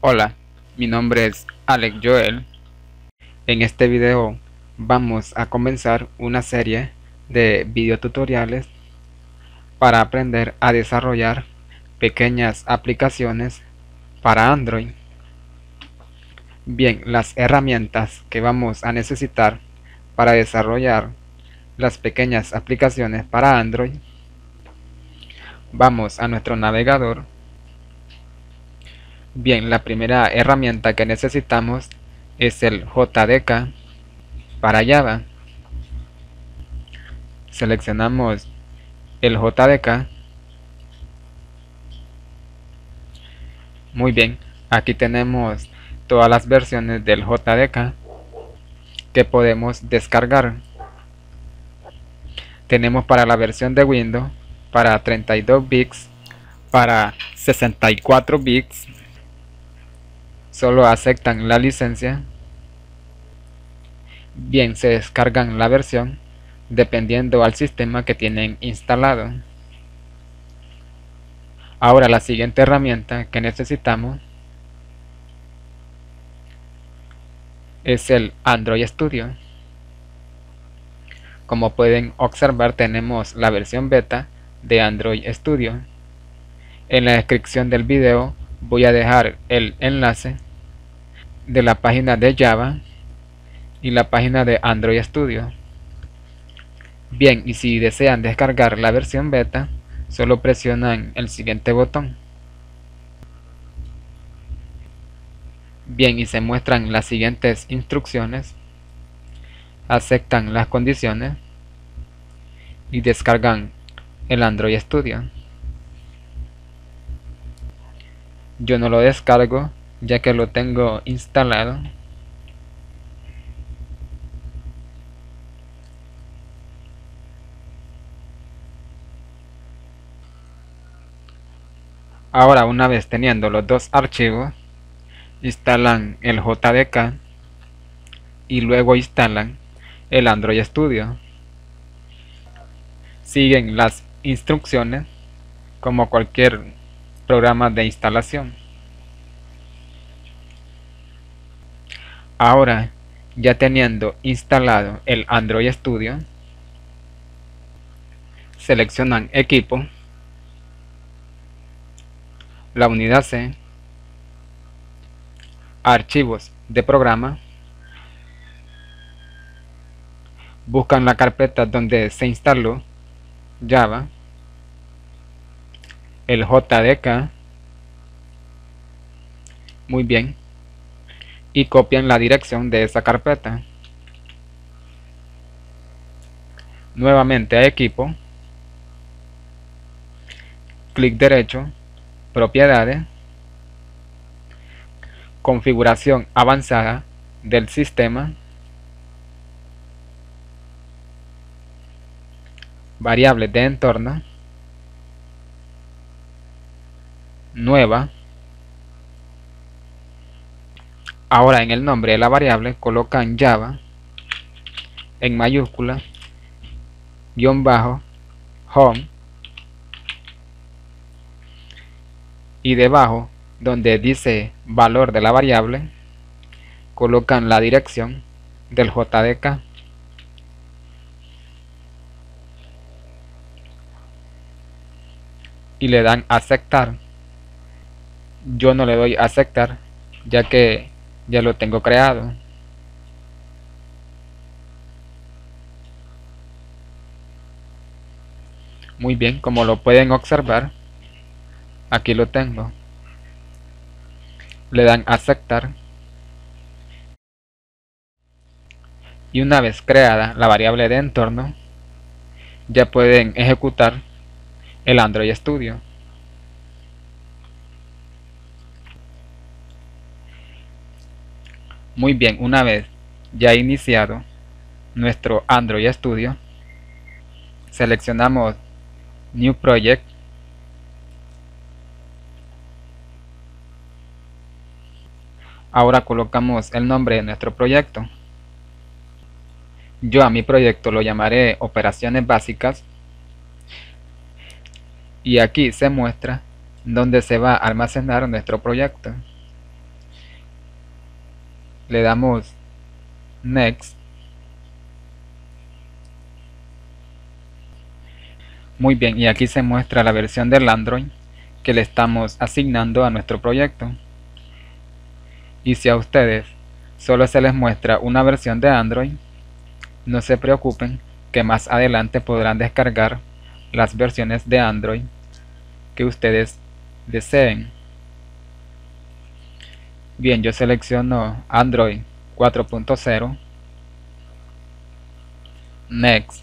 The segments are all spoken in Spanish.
Hola, mi nombre es Alex Joel. En este video vamos a comenzar una serie de videotutoriales para aprender a desarrollar pequeñas aplicaciones para Android. Bien, las herramientas que vamos a necesitar para desarrollar las pequeñas aplicaciones para Android. Vamos a nuestro navegador Bien, la primera herramienta que necesitamos es el JDK para Java. Seleccionamos el JDK. Muy bien, aquí tenemos todas las versiones del JDK que podemos descargar. Tenemos para la versión de Windows, para 32 bits, para 64 bits solo aceptan la licencia, bien se descargan la versión dependiendo al sistema que tienen instalado. Ahora la siguiente herramienta que necesitamos es el Android Studio. Como pueden observar tenemos la versión beta de Android Studio. En la descripción del video voy a dejar el enlace de la página de Java y la página de Android Studio. Bien, y si desean descargar la versión beta, solo presionan el siguiente botón. Bien, y se muestran las siguientes instrucciones. Aceptan las condiciones y descargan el Android Studio. Yo no lo descargo ya que lo tengo instalado. Ahora una vez teniendo los dos archivos instalan el JDK y luego instalan el Android Studio. Siguen las instrucciones como cualquier programa de instalación Ahora, ya teniendo instalado el Android Studio, seleccionan Equipo, la unidad C, Archivos de programa, buscan la carpeta donde se instaló Java, el JDK, muy bien, y copian la dirección de esa carpeta. Nuevamente a equipo, clic derecho, propiedades, configuración avanzada del sistema, variable de entorno, nueva, Ahora en el nombre de la variable colocan Java en mayúscula, guion bajo, home y debajo donde dice valor de la variable colocan la dirección del JDK y le dan aceptar. Yo no le doy aceptar ya que ya lo tengo creado. Muy bien como lo pueden observar aquí lo tengo. Le dan aceptar. Y una vez creada la variable de entorno ya pueden ejecutar el Android Studio Muy bien, una vez ya iniciado nuestro Android Studio, seleccionamos New Project Ahora colocamos el nombre de nuestro proyecto. Yo a mi proyecto lo llamaré Operaciones Básicas. Y aquí se muestra dónde se va a almacenar nuestro proyecto. Le damos Next. Muy bien, y aquí se muestra la versión del Android que le estamos asignando a nuestro proyecto. Y si a ustedes solo se les muestra una versión de Android, no se preocupen que más adelante podrán descargar las versiones de Android que ustedes deseen. Bien, yo selecciono Android 4.0 Next.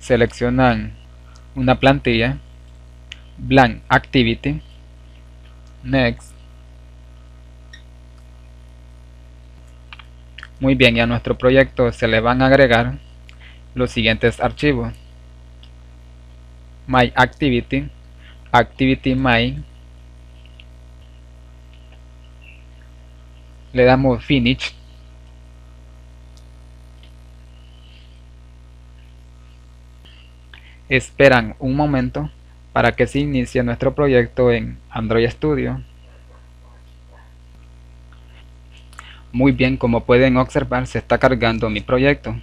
Seleccionan una plantilla Blank Activity. Next. Muy bien, y a nuestro proyecto se le van a agregar los siguientes archivos. My Activity Activity My le damos finish. Esperan un momento para que se inicie nuestro proyecto en Android Studio. Muy bien como pueden observar se está cargando mi proyecto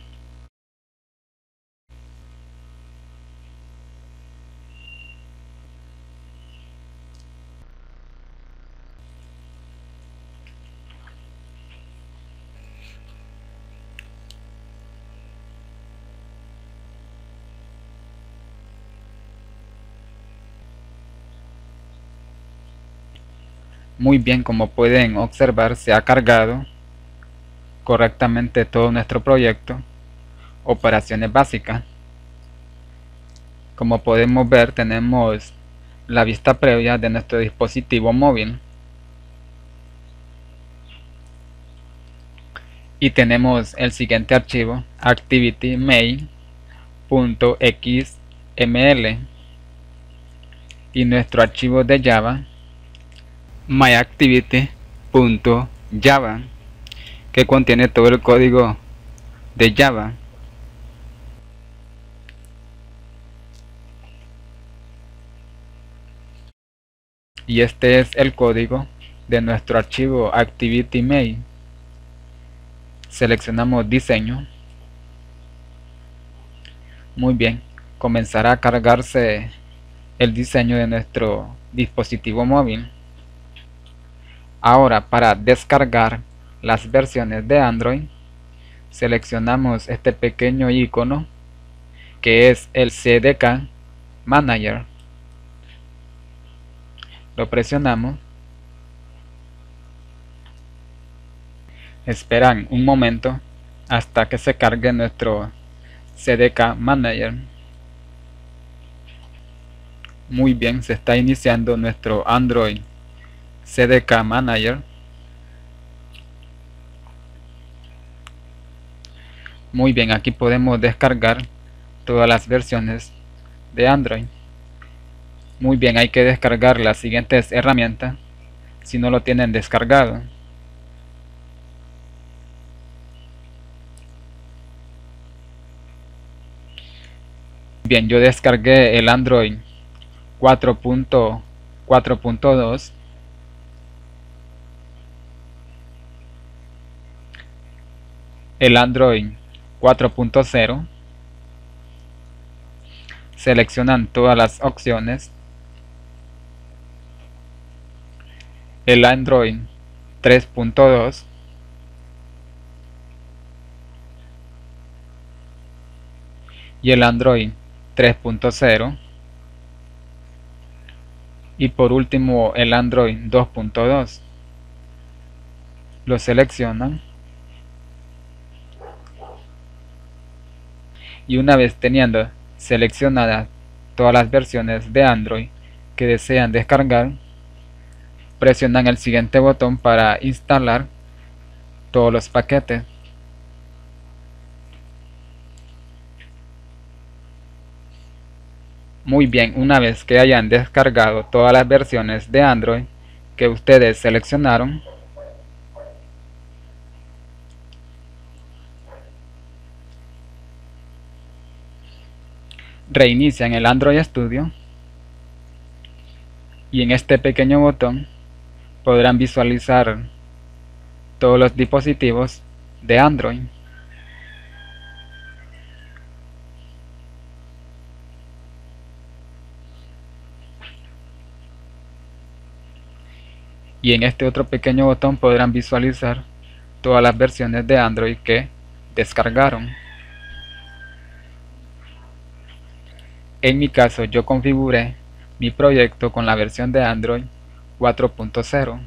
Muy bien, como pueden observar, se ha cargado correctamente todo nuestro proyecto. Operaciones básicas. Como podemos ver, tenemos la vista previa de nuestro dispositivo móvil. Y tenemos el siguiente archivo, activitymail.xml y nuestro archivo de Java myactivity.java que contiene todo el código de Java. Y este es el código de nuestro archivo ActivityMail. Seleccionamos diseño. Muy bien, comenzará a cargarse el diseño de nuestro dispositivo móvil. Ahora para descargar las versiones de Android seleccionamos este pequeño icono que es el CDK Manager. Lo presionamos. Esperan un momento hasta que se cargue nuestro CDK Manager. Muy bien se está iniciando nuestro Android CDK Manager. Muy bien aquí podemos descargar todas las versiones de Android. Muy bien hay que descargar las siguientes herramientas si no lo tienen descargado. Bien yo descargué el Android 4.4.2 el Android 4.0 seleccionan todas las opciones. El Android 3.2 y el Android 3.0 y por último el Android 2.2 lo seleccionan y una vez teniendo seleccionadas todas las versiones de Android que desean descargar, presionan el siguiente botón para instalar todos los paquetes. Muy bien, una vez que hayan descargado todas las versiones de Android que ustedes seleccionaron, reinician el Android Studio y en este pequeño botón podrán visualizar todos los dispositivos de Android. Y en este otro pequeño botón podrán visualizar todas las versiones de Android que descargaron. En mi caso yo configuré mi proyecto con la versión de Android 4.0.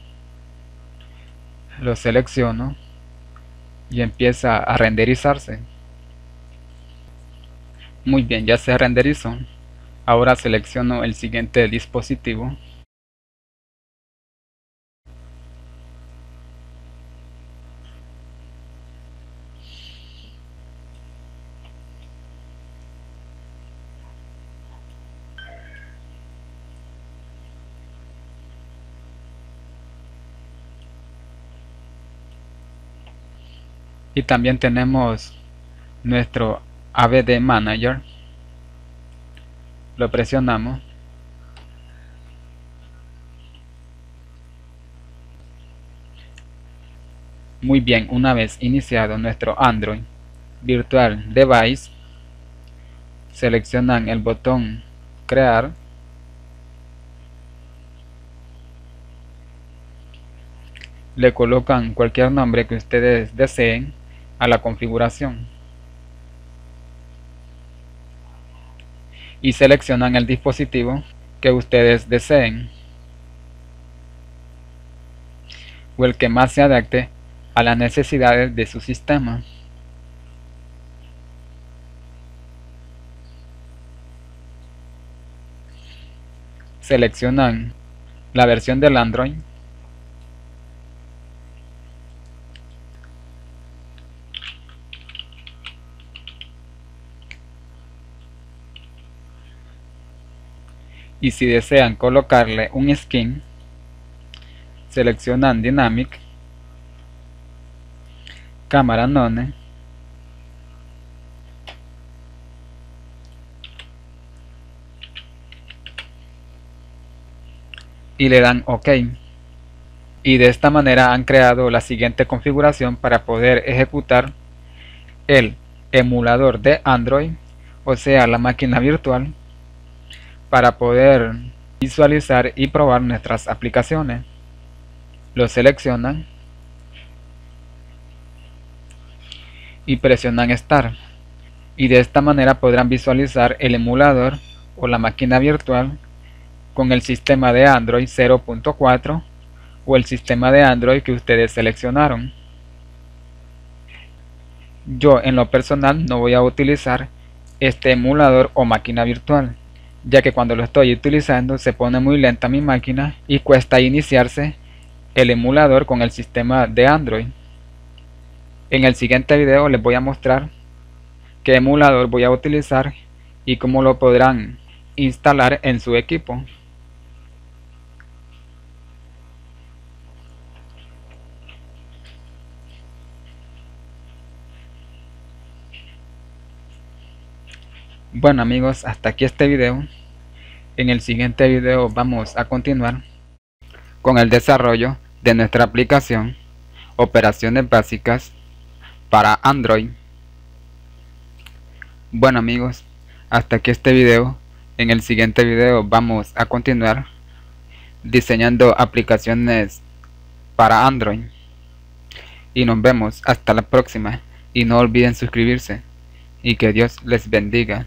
Lo selecciono y empieza a renderizarse. Muy bien, ya se renderizó. Ahora selecciono el siguiente dispositivo y también tenemos nuestro ABD Manager. Lo presionamos. Muy bien una vez iniciado nuestro Android Virtual Device seleccionan el botón crear. Le colocan cualquier nombre que ustedes deseen a la configuración. Y seleccionan el dispositivo que ustedes deseen. O el que más se adapte a las necesidades de su sistema. Seleccionan la versión del Android y si desean colocarle un skin seleccionan Dynamic cámara none y le dan OK. Y de esta manera han creado la siguiente configuración para poder ejecutar el emulador de Android o sea la máquina virtual para poder visualizar y probar nuestras aplicaciones. Lo seleccionan y presionan Start y de esta manera podrán visualizar el emulador o la máquina virtual con el sistema de Android 0.4 o el sistema de Android que ustedes seleccionaron. Yo en lo personal no voy a utilizar este emulador o máquina virtual ya que cuando lo estoy utilizando se pone muy lenta mi máquina y cuesta iniciarse el emulador con el sistema de Android. En el siguiente video les voy a mostrar qué emulador voy a utilizar y cómo lo podrán instalar en su equipo. Bueno amigos, hasta aquí este video. En el siguiente video vamos a continuar con el desarrollo de nuestra aplicación Operaciones Básicas para Android. Bueno amigos, hasta aquí este video. En el siguiente video vamos a continuar diseñando aplicaciones para Android. Y nos vemos hasta la próxima. Y no olviden suscribirse. Y que Dios les bendiga.